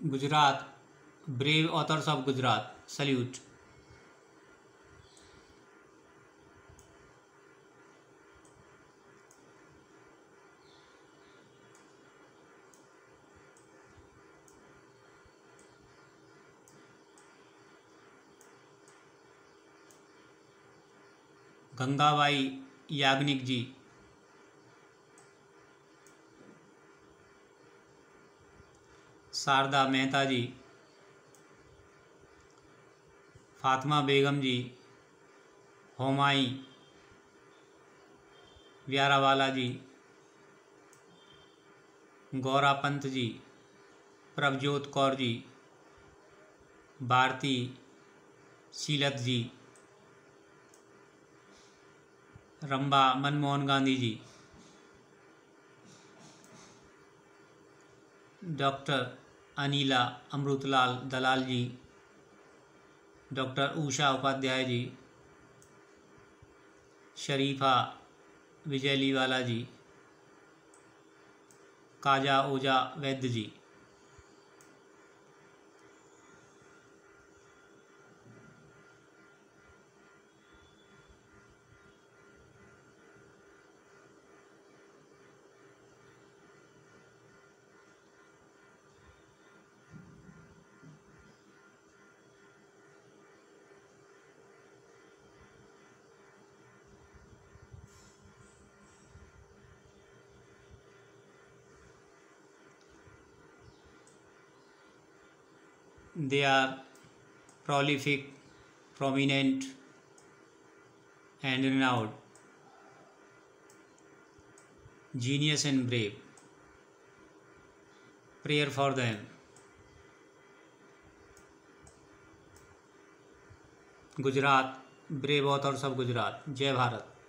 Gujarat brave authors of Gujarat salute. Gangabai Yagnik ji. Sharda Mehta ji, Fatima Begum ji, Homai, Vyarawalla ji, Gaura Pant ji, Prabhjot Kaur ji, Bharati, Shilat ji, Rambha Manmohan Gandhi ji, doctor Anila Amritlal Dalal ji, doctor Usha Upadhyay ji, Sharifa Vijliwala ji, Kaja Oza Vaidya ji. They are prolific, prominent, and renowned, genius and brave. Prayer for them. Gujarat brave authors of Gujarat Jai Bharat